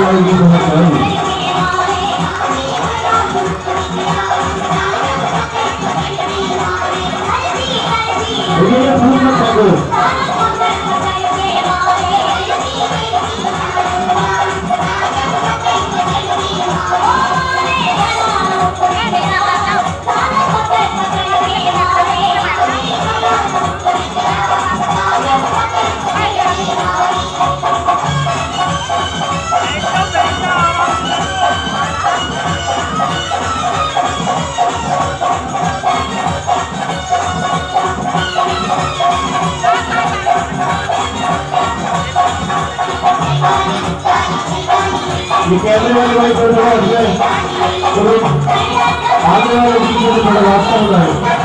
Obrigado. निकालने वाले भाई को थोड़ा दिया चलो आने वाले पीछे से थोड़ा रास्ता होता है